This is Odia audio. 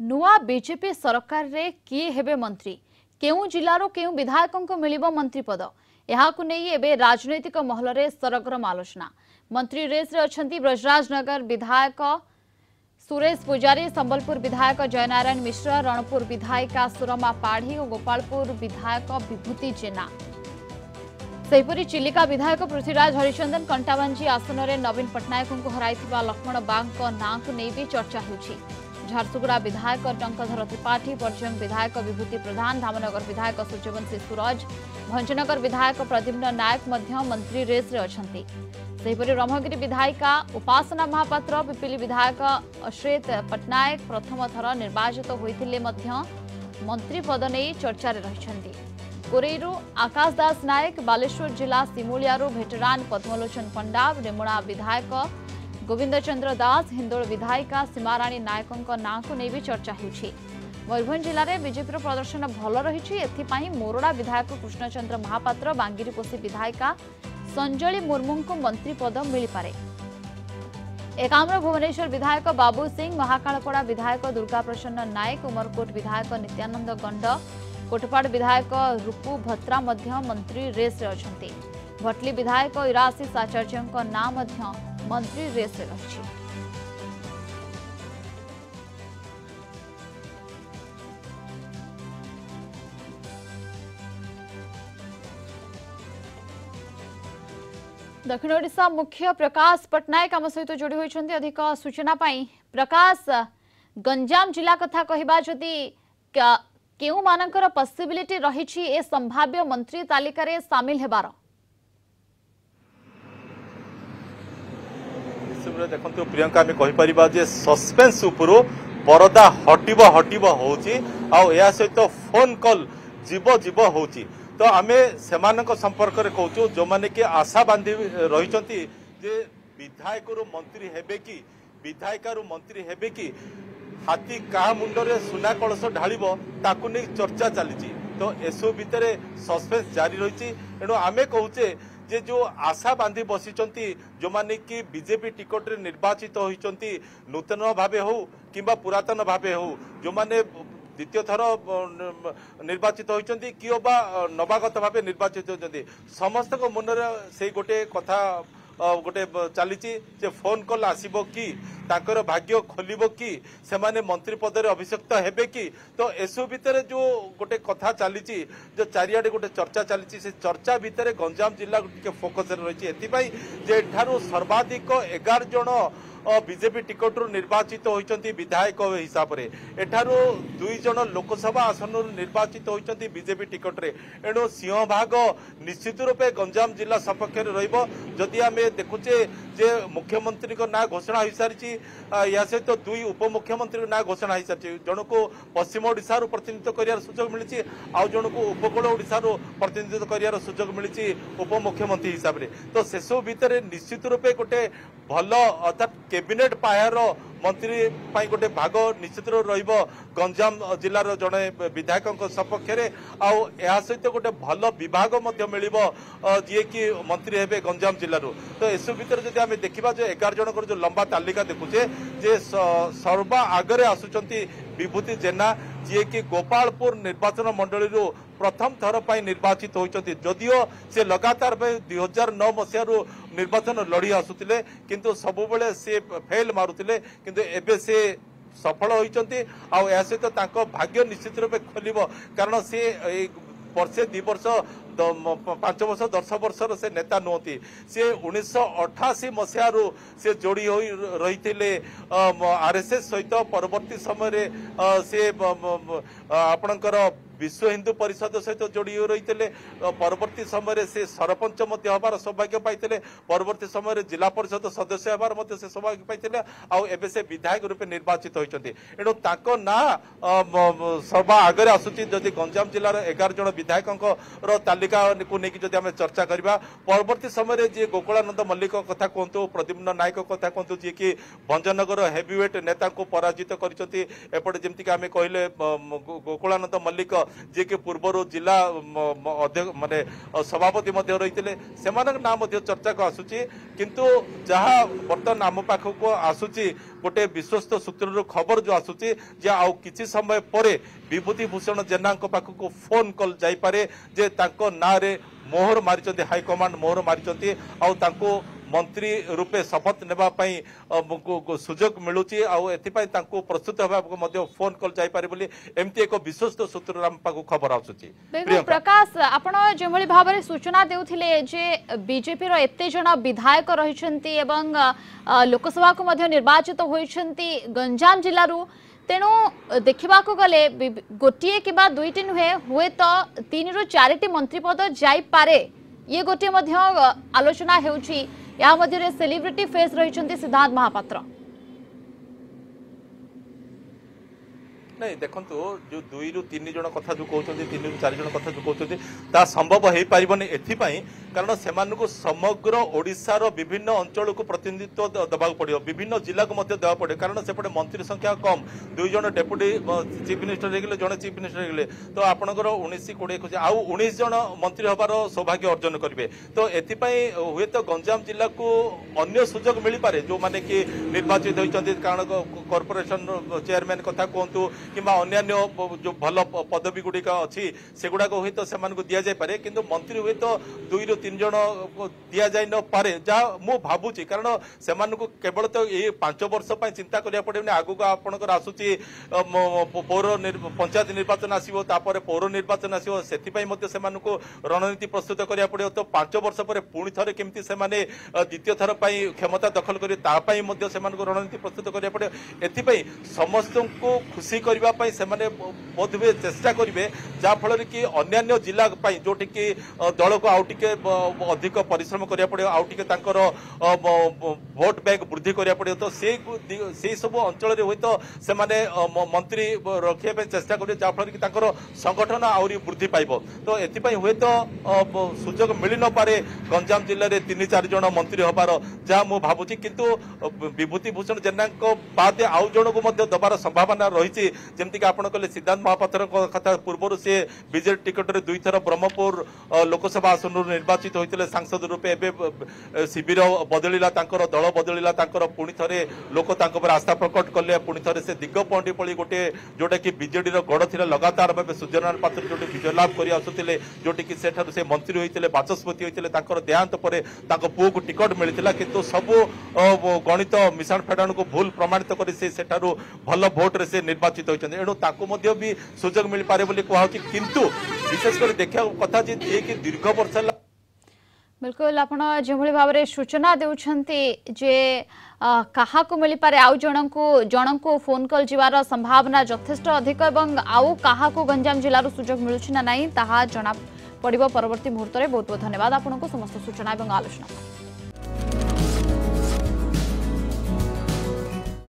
ନୂଆ ବିଜେପି ସରକାରରେ କିଏ ହେବେ ମନ୍ତ୍ରୀ କେଉଁ ଜିଲ୍ଲାରୁ କେଉଁ ବିଧାୟକଙ୍କୁ ମିଳିବ ମନ୍ତ୍ରୀ ପଦ ଏହାକୁ ନେଇ ଏବେ ରାଜନୈତିକ ମହଲରେ ସରଗରମ ଆଲୋଚନା ମନ୍ତ୍ରୀ ରେସ୍ରେ ଅଛନ୍ତି ବ୍ରଜରାଜ ନଗର ବିଧାୟକ ସୁରେଶ ପୂଜାରୀ ସମ୍ବଲପୁର ବିଧାୟକ ଜୟନାରାୟଣ ମିଶ୍ର ରଣପୁର ବିଧାୟିକା ସୁରମା ପାଢ଼ୀ ଓ ଗୋପାଳପୁର ବିଧାୟକ ବିଭୂତି ଜେନା ସେହିପରି ଚିଲିକା ବିଧାୟକ ପୃଥ୍ୱୀରାଜ ହରିଚନ୍ଦନ କଣ୍ଟାବାଞ୍ଜି ଆସନରେ ନବୀନ ପଟ୍ଟନାୟକଙ୍କୁ ହରାଇଥିବା ଲକ୍ଷ୍ମଣ ବାଗଙ୍କ ନାଁକୁ ନେଇ ବି ଚର୍ଚ୍ଚା ହେଉଛି। ଝାରସୁଗୁଡ଼ା ବିଧାୟକ ଟଙ୍କଧର ତ୍ରିପାଠୀ ପର୍ଯ୍ୟଙ୍ଗ ବିଧାୟକ ବିଭୂତି ପ୍ରଧାନ ଧାମନଗର ବିଧାୟକ ସୂର୍ଯ୍ୟବଂଶୀ ସୁରଜ ଭଞ୍ଜନଗର ବିଧାୟକ ପ୍ରଦ୍ୟୁମ୍ନ ନାୟକ ମଧ୍ୟ ମନ୍ତ୍ରୀ ରେସ୍ରେ ଅଛନ୍ତି ସେହିପରି ବ୍ରହ୍ମଗିରି ବିଧାୟିକା ଉପାସନା ମହାପାତ୍ର ପିପିଲି ବିଧାୟକ ଅଶ୍ରିତ ପଟ୍ଟନାୟକ ପ୍ରଥମ ଥର ନିର୍ବାଚିତ ହୋଇଥିଲେ ମଧ୍ୟ ମନ୍ତ୍ରୀ ପଦ ନେଇ ଚର୍ଚ୍ଚାରେ ରହିଛନ୍ତି। କୋରେଇରୁ ଆକାଶ ଦାସ ନାୟକ ବାଲେଶ୍ୱର ଜିଲ୍ଲା ସିମୁଳିଆରୁ ଭେଟରାନ ପଦ୍ମଲୋଚନ ପଣ୍ଡା ରେମୁଣା ବିଧାୟକ ଗୋବିନ୍ଦ ଚନ୍ଦ୍ର ଦାସ ହିନ୍ଦୋଳ ବିଧାୟିକା ସୀମାରାଣୀ ନାୟକଙ୍କ ନାଁକୁ ନେଇ ବି ଚର୍ଚ୍ଚା ହେଉଛି। ମୟୂରଭଞ୍ଜ ଜିଲ୍ଲାରେ ବିଜେପିର ପ୍ରଦର୍ଶନ ଭଲ ରହିଛି ଏଥିପାଇଁ ମୋରଡ଼ା ବିଧାୟକ କୃଷ୍ଣଚନ୍ଦ୍ର ମହାପାତ୍ର ବାଙ୍ଗିରିପୋଷି ବିଧାୟିକା ସଞ୍ଜଳି ମୁର୍ମୁଙ୍କୁ ମନ୍ତ୍ରୀ ପଦ ମିଳିପାରେ। ଏକାମ୍ର ଭୁବନେଶ୍ୱର ବିଧାୟକ ବାବୁ ସିଂ ମହାକାଳପଡ଼ା ବିଧାୟକ ଦୁର୍ଗା ପ୍ରସନ୍ନ ନାୟକ ଉମରକୋଟ ବିଧାୟକ ନିତ୍ୟାନନ୍ଦ ଗଣ୍ଡ କୋଟପାଡ଼ ବିଧାୟକ ରୂପୁ ଭତ୍ରା ମଧ୍ୟ ମନ୍ତ୍ରୀ ରେସ୍ରେ ଅଛନ୍ତି। ଭଟଲି ବିଧାୟକ ଇରାଶିଷ ଆଚାର୍ଯ୍ୟଙ୍କ ନାଁ ମଧ୍ୟ ମନ୍ତ୍ରୀ ରେସ୍ରେ ରହିଛି ଦକ୍ଷିଣ ଓଡ଼ିଶା ମୁଖ୍ୟ ପ୍ରକାଶ ପଟ୍ଟନାୟକ ଆମ ସହିତ ଯୋଡ଼ି ହୋଇଛନ୍ତି ଅଧିକ ସୂଚନା ପାଇଁ ପ୍ରକାଶ ଗଞ୍ଜାମ ଜିଲ୍ଲା କଥା କହିବା ଯଦି କ- କେଉଁମାନଙ୍କର ପସିବିଲିଟି ରହିଛି ଏ ସମ୍ଭାବ୍ୟ ମନ୍ତ୍ରୀ ତାଲିକାରେ ସାମିଲ ହେବାର ହିସାବରେ ଦେଖନ୍ତୁ ପ୍ରିୟଙ୍କା ଆମେ କହିପାରିବା ଯେ ସସ୍ପେନ୍ସ ଉପରୁ ପରଦା ହଟିବ ହଟିବ ହଉଛି ଆଉ ଏହା ସହିତ ଫୋନ୍ କଲ୍ ଯିବ ଯିବ ହଉଛି। ତ ଆମେ ସେମାନଙ୍କ ସମ୍ପର୍କରେ କହୁଛୁ ଯେଉଁମାନେ କି ଆଶା ବାନ୍ଧି ରହିଛନ୍ତି ଯେ ବିଧାୟକରୁ ମନ୍ତ୍ରୀ ହେବେ କି ବିଧାୟିକାରୁ ମନ୍ତ୍ରୀ ହେବେ କି ହାତୀ କାହା ମୁଣ୍ଡରେ ସୁନା କଳସ ଢାଳିବ ତାକୁ ନେଇ ଚର୍ଚ୍ଚା ଚାଲିଛି। ତ ଏସବୁ ଭିତରେ ସସ୍ପେନ୍ସ ଜାରି ରହିଛି। ଏଣୁ ଆମେ କହୁଛେ ଯେ ଯୋଉ ଆଶା ବାନ୍ଧି ବସିଛନ୍ତି ଯୋଉମାନେ କି ବିଜେପି ଟିକଟରେ ନିର୍ବାଚିତ ହୋଇଛନ୍ତି ନୂତନ ଭାବେ ହଉ କିମ୍ବା ପୁରାତନ ଭାବେ ହଉ ଯୋଉମାନେ ଦ୍ୱିତୀୟ ଥର ଅ, ନ- ନିର୍ବାଚିତ ହୋଇଛନ୍ତି କି ବା ଅ, ନବାଗତ ଭାବେ ନିର୍ବାଚିତ ହୋଇଛନ୍ତି ସମସ୍ତଙ୍କ ମନରେ ସେଇ ଗୋଟେ କଥା ଅ, ଗୋଟେ ବ- ଚାଲିଛି ଯେ ଫୋନ୍ କଲ୍ ଆସିବ କି ତାଙ୍କର ଭାଗ୍ୟ ଖୋଲିବ କି ସେମାନେ ମନ୍ତ୍ରୀ ପଦରେ ଅଭିଷିକ୍ତ ହେବେ କି ତ ଏସବୁ ଭିତରେ ଯୋଉ ଗୋଟେ କଥା ଚାଲିଛି ଯେ ଚାରିଆଡେ ଗୋଟେ ଚର୍ଚ୍ଚା ଚାଲିଛି ସେ ଚର୍ଚ୍ଚା ଭିତରେ ଗଞ୍ଜାମ ଜିଲ୍ଲା ଟିକେ ଫୋକସରେ ରହିଛି। ଏଥିପାଇଁ ଯେ ଏଠାରୁ ସର୍ବାଧିକ ଏଗାର ଜଣ ବିଜେପି ଟିକଟରୁ ନିର୍ବାଚିତ ହୋଇଛନ୍ତି ବିଧାୟକ ହିସାବରେ। ଏଠାରୁ ଦୁଇ ଜଣ ଲୋକସଭା ଆସନରୁ ନିର୍ବାଚିତ ହୋଇଛନ୍ତି ବିଜେପି ଟିକଟରେ। ଏଣୁ ସିଂହଭାଗ ନିଶ୍ଚିତ ରୂପେ ଗଞ୍ଜାମ ଜିଲ୍ଲା ସପକ୍ଷରେ ରହିବ। ଯଦି ଆମେ ଦେଖୁଛେ ଯେ ମୁଖ୍ୟମନ୍ତ୍ରୀଙ୍କ ନାଁ ଘୋଷଣା ହୋଇସାରିଛି ଏହା ସହିତ ଦୁଇ ଉପମୁଖ୍ୟମନ୍ତ୍ରୀଙ୍କ ନାଁ ଘୋଷଣା ହୋଇସାରିଛି ଜଣକୁ ପଶ୍ଚିମ ଓଡ଼ିଶାରୁ ପ୍ରତିନିଧିତ୍ୱ କରିବାର ସୁଯୋଗ ମିଳିଛି ଆଉ ଜଣକୁ ଉପକୂଳ ଓଡ଼ିଶାରୁ ପ୍ରତିନିଧିତ୍ୱ କରିବାର ସୁଯୋଗ ମିଳିଛି ଉପମୁଖ୍ୟମନ୍ତ୍ରୀ ହିସାବରେ। ତ ସେସବୁ ଭିତରେ ନିଶ୍ଚିତ ରୂପେ ଗୋଟେ ଭଲ ଅର୍ଥାତ୍ କ୍ୟାବିନେଟ୍ ପାହ୍ୟାର ମନ୍ତ୍ରୀ ପାଇଁ ଗୋଟେ ଭାଗ ନିଶ୍ଚିତ ରହିବ ଗଞ୍ଜାମ ଜିଲ୍ଲାର ଜଣେ ବିଧାୟକଙ୍କ ସପକ୍ଷରେ। ଆଉ ଏହା ସହିତ ଗୋଟେ ଭଲ ବିଭାଗ ମଧ୍ୟ ମିଳିବ ଯିଏକି ମନ୍ତ୍ରୀ ହେବେ ଗଞ୍ଜାମ ଜିଲ୍ଲାରୁ। ତ ଏସବୁ ଭିତରେ ଯଦି ଆମେ ଦେଖିବା ଯେ ଏଗାର ଜଣଙ୍କର ଯୋଉ ଲମ୍ବା ତାଲିକା ଦେଖୁଛେ ଯେ ସର୍ବା ଆଗରେ ଆସୁଛନ୍ତି ବିଭୂତି ଜେନା ଯିଏକି ଗୋପାଳପୁର ନିର୍ବାଚନ ମଣ୍ଡଳୀରୁ ପ୍ରଥମ ଥର ପାଇଁ ନିର୍ବାଚିତ ହୋଇଛନ୍ତି। ଯଦିଓ ସେ ଲଗାତାର ଭାବେ ଦୁଇ ହଜାର ନଅ ମସିହାରୁ ନିର୍ବାଚନ ଲଢ଼ି ଆସୁଥିଲେ କିନ୍ତୁ ସବୁବେଳେ ସେ ଫେଲ୍ ମାରୁଥିଲେ। କିନ୍ତୁ ଏବେ ସେ ସଫଳ ହୋଇଛନ୍ତି। ଆଉ ଏହା ସହିତ ତାଙ୍କ ଭାଗ୍ୟ ନିଶ୍ଚିତ ରୂପେ ଖୋଲିବ। କାରଣ ସେ ବର୍ଷେ ଦି ବର୍ଷ ପାଞ୍ଚ ବର୍ଷ ଦଶ ବର୍ଷର ସେ ନେତା ନୁହନ୍ତି। ସେ ଉଣେଇଶହ ଅଠାଅଶୀ ମସିହାରୁ ସେ ଯୋଡ଼ି ହୋଇ ରହିଥିଲେ। ଆର୍ଏସ୍ଏସ୍ ସହିତ ପରବର୍ତ୍ତୀ ସମୟରେ ସେ ଆପଣଙ୍କର ବିଶ୍ୱ ହିନ୍ଦୁ ପରିଷଦ ସହିତ ଯୋଡ଼ି ହୋଇ ରହିଥିଲେ ପରବର୍ତ୍ତୀ ସମୟରେ ସେ ସରପଞ୍ଚ ମଧ୍ୟ ହେବାର ସୌଭାଗ୍ୟ ପାଇଥିଲେ। ପରବର୍ତ୍ତୀ ସମୟରେ ଜିଲ୍ଲା ପରିଷଦ ସଦସ୍ୟ ହେବାର ମଧ୍ୟ ସେ ସୌଭାଗ୍ୟ ପାଇଥିଲେ। ଆଉ ଏବେ ସେ ବିଧାୟକ ରୂପେ ନିର୍ବାଚିତ ହୋଇଛନ୍ତି। ଏଣୁ ତାଙ୍କ ନାଁ ସର୍ବା ଆଗରେ ଆସୁଛି। ଯଦି ଗଞ୍ଜାମ ଜିଲ୍ଲାର ଏଗାର ଜଣ ବିଧାୟକଙ୍କର ତାଲିକାକୁ ନେଇକି ଯଦି ଆମେ ଚର୍ଚ୍ଚା କରିବା ପରବର୍ତ୍ତୀ ସମୟରେ ଯିଏ ଗୋକୁଳାନନ୍ଦ ମଲ୍ଲିକ କଥା କୁହନ୍ତୁ ପ୍ରଦ୍ୟୁମ୍ନ ନାୟକ କଥା କୁହନ୍ତୁ ଯିଏକି ଭଞ୍ଜନଗର ହେଭିୱେଟ୍ ନେତାଙ୍କୁ ପରାଜିତ କରିଛନ୍ତି। ଏପଟେ ଯେମିତିକି ଆମେ କହିଲେ ଗୋକୁଳାନନ୍ଦ ମଲ୍ଲିକ ଯିଏକି ପୂର୍ବରୁ ଜିଲ୍ଲା ମ- ମ- ଅଧ୍ୟକ୍ଷ ମାନେ ଅ, ସଭାପତି ମଧ୍ୟ ରହିଥିଲେ ସେମାନଙ୍କ ନାଁ ମଧ୍ୟ ଚର୍ଚ୍ଚାକୁ ଆସୁଛି। କିନ୍ତୁ ଯାହା ବର୍ତ୍ତମାନ ଆମ ପାଖକୁ ଆସୁଛି ଗୋଟେ ବିଶ୍ୱସ୍ତ ସୂତ୍ରରୁ ଖବର ଯୋଉ ଆସୁଛି ଯେ ଆଉ କିଛି ସମୟ ପରେ ବିଭୂତି ଭୂଷଣ ଜେନାଙ୍କ ପାଖକୁ ଫୋନ କଲ୍ ଯାଇପାରେ ଯେ ତାଙ୍କ ନାଁରେ ମୋହର ମାରିଛନ୍ତି ହାଇକମାଣ୍ଡ ମୋହର ମାରିଛନ୍ତି ଆଉ ତାଙ୍କୁ ମନ୍ତ୍ରୀ ରୂପେ ଶପଥ ନେବା ପାଇଁ ଅ, କୁ- କୁ ସୁଯୋଗ ମିଳୁଛି ଆଉ ଏଥିପାଇଁ ତାଙ୍କୁ ପ୍ରସ୍ତୁତ ହେବାକୁ ମଧ୍ୟ ଫୋନ କଲ୍ ଯାଇପାରେ ବୋଲି ଏମିତି ଏକ ବିଶ୍ୱସ୍ତ ସୂତ୍ରରୁ ଆମ ପାଖକୁ ଖବର ଆସୁଛି ବେଗମ ପ୍ରିୟଙ୍କା ପ୍ରକାଶ ଆପଣ ଯେଭଳି ଭାବରେ ସୂଚନା ଦେଉଥିଲେ ଯେ ବିଜେପିର ଏତେ ଜଣ ବିଧାୟକ ରହିଛନ୍ତି ଏବଂ ଅ, ଲୋକସଭାକୁ ମଧ୍ୟ ନିର୍ବାଚିତ ହୋଇଛନ୍ତି ଗଞ୍ଜାମ ଜିଲ୍ଲାରୁ ତେଣୁ ଦେଖିବାକୁ ଗଲେ ବି- ଗୋଟିଏ କିମ୍ବା ଦୁଇଟି ନୁହେଁ ହୁଏତ ତିନିରୁ ଚାରିଟି ମନ୍ତ୍ରୀ ये गोटे आलोचना हो सेलिब्रिटी फेस रही सिद्धार्थ महापात्र ନାଇଁ ଦେଖନ୍ତୁ ଯୋଉ ଦୁଇରୁ ତିନି ଜଣ କଥା ଯୋଉ କହୁଛନ୍ତି ତିନିରୁ ଚାରି ଜଣ କଥା ଯୋଉ କହୁଛନ୍ତି ତାହା ସମ୍ଭବ ହେଇପାରିବନି ଏଥିପାଇଁ କାରଣ ସେମାନଙ୍କୁ ସମଗ୍ର ଓଡ଼ିଶାର ବିଭିନ୍ନ ଅଞ୍ଚଳକୁ ପ୍ରତିନିଧିତ୍ୱ ଦେବାକୁ ପଡ଼ିବ। ବିଭିନ୍ନ ଜିଲ୍ଲାକୁ ମଧ୍ୟ ଦେବାକୁ ପଡ଼ିବ। କାରଣ ସେପଟେ ମନ୍ତ୍ରୀ ସଂଖ୍ୟା କମ୍। ଦୁଇ ଜଣ ଡେପୁଟି ଚିଫ୍ ମିନିଷ୍ଟର ହେଇଗଲେ ଜଣେ ଚିଫ୍ ମିନିଷ୍ଟର ହେଇଗଲେ ତ ଆପଣଙ୍କର ଉଣେଇଶ କୋଡ଼ିଏ ଖୋଜି ଆଉ ଉଣେଇଶ ଜଣ ମନ୍ତ୍ରୀ ହେବାର ସୌଭାଗ୍ୟ ଅର୍ଜନ କରିବେ। ତ ଏଥିପାଇଁ ହୁଏତ ଗଞ୍ଜାମ ଜିଲ୍ଲାକୁ ଅନ୍ୟ ସୁଯୋଗ ମିଳିପାରେ। ଯୋଉମାନେ କି ନିର୍ବାଚିତ ହୋଇଛନ୍ତି କାରଣ କର୍ପୋରେସନ ଚେୟାରମ୍ୟାନ କଥା କୁହନ୍ତୁ କିମ୍ବା ଅନ୍ୟାନ୍ୟ ଯୋଉ ଭଲ ପଦବୀ ଗୁଡ଼ିକ ଅଛି ସେଗୁଡ଼ାକ ହୁଏତ ସେମାନଙ୍କୁ ଦିଆଯାଇପାରେ କିନ୍ତୁ ମନ୍ତ୍ରୀ ହୁଏତ ଦୁଇରୁ ତିନି ଜଣ ଦିଆଯାଇ ନପାରେ ଯାହା ମୁଁ ଭାବୁଛି। କାରଣ ସେମାନଙ୍କୁ କେବଳ ତ ଏଇ ପାଞ୍ଚ ବର୍ଷ ପାଇଁ ଚିନ୍ତା କରିବାକୁ ପଡ଼ିବନି ଆଗକୁ ଆପଣଙ୍କର ଆସୁଛି ପୌର ପଞ୍ଚାୟତ ନିର୍ବାଚନ ଆସିବ ତାପରେ ପୌର ନିର୍ବାଚନ ଆସିବ ସେଥିପାଇଁ ମଧ୍ୟ ସେମାନଙ୍କୁ ରଣନୀତି ପ୍ରସ୍ତୁତ କରିବାକୁ ପଡ଼ିବ। ତ ପାଞ୍ଚ ବର୍ଷ ପରେ ପୁଣି ଥରେ କେମିତି ସେମାନେ ଦ୍ୱିତୀୟ ଥର ପାଇଁ କ୍ଷମତା ଦଖଲ କରିବେ ତା କରିବା ପାଇଁ ସେମାନେ ବୋଧହୁଏ ଚେଷ୍ଟା କରିବେ ଯାହାଫଳରେ କି ଅନ୍ୟାନ୍ୟ ଜିଲ୍ଲା ପାଇଁ ଯୋଉଠିକି ଦଳକୁ ଆଉ ଟିକେ ଅଧିକ ପରିଶ୍ରମ କରିବାକୁ ପଡ଼ିବ ଆଉ ଟିକେ ତାଙ୍କର ଭୋଟ ବ୍ୟାଙ୍କ ବୃଦ୍ଧି କରିବାକୁ ପଡ଼ିବ ତ ସେଇ ଦି- ସେଇ ସବୁ ଅଞ୍ଚଳରେ ହୁଏତ ସେମାନେ ମନ୍ତ୍ରୀ ରଖିବା ପାଇଁ ଚେଷ୍ଟା କରିବେ ଯାହାଫଳରେ କି ତାଙ୍କର ସଂଗଠନ ଆହୁରି ବୃଦ୍ଧି ପାଇବ। ତ ଏଥିପାଇଁ ହୁଏତ ସୁଯୋଗ ମିଳି ନପାରେ ଗଞ୍ଜାମ ଜିଲ୍ଲାରେ ତିନି ଚାରି ଜଣ ମନ୍ତ୍ରୀ ହେବାର ଯାହା ମୁଁ ଭାବୁଛି କିନ୍ତୁ ବିଭୂତି ଭୂଷଣ ଜେନାଙ୍କ ବାଦ ଆଉ ଜଣକୁ ମଧ୍ୟ ଦେବାର ସମ୍ଭାବନା ରହିଛି। ଯେମିତିକି ଆପଣ କହିଲେ ସିଦ୍ଧାନ୍ତ ମହାପାତ୍ରଙ୍କ କଥା ପୂର୍ବରୁ ସେ ବିଜେଡି ଟିକେଟରେ ଦୁଇଥର ବ୍ରହ୍ମପୁର ଅ, ଲୋକସଭା ଆସନରୁ ନିର୍ବାଚିତ ହୋଇଥିଲେ। ସାଂସଦ ରୂପେ ଏବେ ବ- ବ- ଶିବିର ବଦଳିଲା ତାଙ୍କର ଦଳ ବଦଳିଲା ତାଙ୍କର ପୁଣି ଥରେ ଲୋକ ତାଙ୍କ ଉପରେ ଆସ୍ଥା ପ୍ରକଟ କଲେ ପୁଣି ଥରେ ସେ ଦିଗ ପହଣ୍ଡି ପଳି ଗୋଟେ ଯୋଉଟା କି ବିଜେଡିର ଗଡ଼ ଥିଲା ଲଗାତାର ଭାବେ ସୂର୍ଯ୍ୟନାରାୟଣ ପାତ୍ର ଯୋଉଠି ବିଜୟ ଲାଭ କରି ଆସୁଥିଲେ ଯୋଉଠିକି ସେଠାରୁ ସେ ମନ୍ତ୍ରୀ ହୋଇଥିଲେ ବାଚସ୍ପତି ହୋଇଥିଲେ ତାଙ୍କର ଦେହାନ୍ତ ପରେ ତାଙ୍କ ପୁଅକୁ ଟିକଟ ମିଳିଥିଲା। କିନ୍ତୁ ସବୁ ଅ, ବ- ଗଣିତ ମିଶାଣ ଫେଡ଼ାଣକୁ ଭୁଲ ପ୍ରମାଣିତ କରି ସେ ସେଠାରୁ ଭଲ ଭୋଟରେ ସେ ନିର୍ବାଚିତ ହୋଇଛନ୍ତି ଏଣୁ ତାଙ୍କୁ ମଧ୍ୟ ବି ସୁଯୋଗ ମିଳିପାରେ ବୋଲି କୁହାହଉଛି। କିନ୍ତୁ ବିଶେଷ କରି ଦେଖିବା କଥା ଯେ ଯିଏକି ଦୀର୍ଘ ବର୍ଷ ହେଲା ବିଲକୁଲ ଆପଣ ଯେଭଳି ଭାବରେ ସୂଚନା ଦେଉଛନ୍ତି ଯେ ଅ, କାହାକୁ ମିଳିପାରେ ଆଉ ଜଣଙ୍କୁ ଜଣଙ୍କୁ ଫୋନ୍ କଲ୍ ଯିବାର ସମ୍ଭାବନା ଯଥେଷ୍ଟ ଅଧିକ ଏବଂ ଆଉ କାହାକୁ ଗଞ୍ଜାମ ଜିଲ୍ଲାରୁ ସୁଯୋଗ ମିଳୁଛି ନା ନାହିଁ ତାହା ଜଣା ପଡ଼ିବ ପରବର୍ତ୍ତୀ ମୁହୂର୍ତ୍ତରେ। ବହୁତ ବହୁତ ଧନ୍ୟବାଦ ଆପଣଙ୍କୁ। ସମସ୍ତ ସୂଚନା ଏବଂ ଆଲୋଚନା। ପାଇଁ।